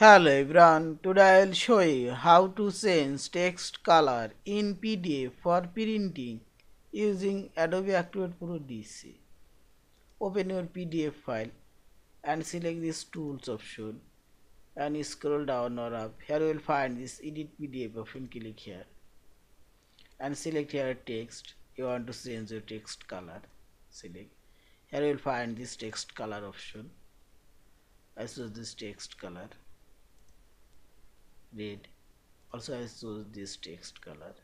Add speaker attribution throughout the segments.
Speaker 1: Hello everyone, today I will show you how to change text color in PDF for printing using Adobe Acrobat Pro DC. Open your PDF file and select this tools option and scroll down or up. Here you will find this edit PDF option, click here and select here text. You want to change your text color, select. Here you will find this text color option. I choose this text color also I choose this text color.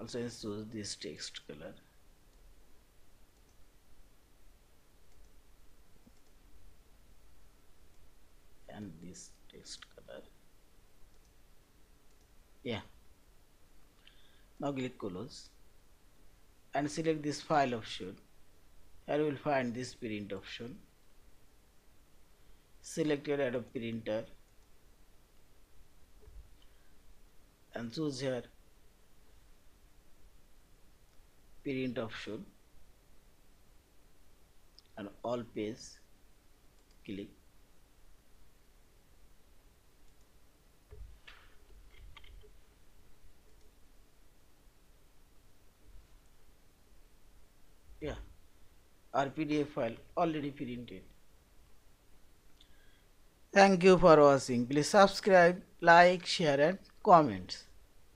Speaker 1: Also I choose this text color. And this text color. Yeah. Now click close and select this file option. Here you will find this print option select your Adobe printer. And choose here. Print option. And all page click. Yeah. Our PDF file already printed. Thank you for watching. Please subscribe, like, share and comments.